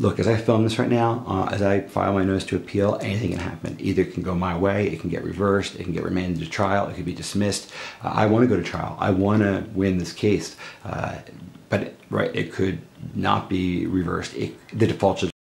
look, as I film this right now, uh, as I file my notice to appeal, anything can happen. Either it can go my way, it can get reversed, it can get remanded to trial, it could be dismissed. Uh, I want to go to trial. I want to win this case, uh, but right, it could not be reversed. It, the default should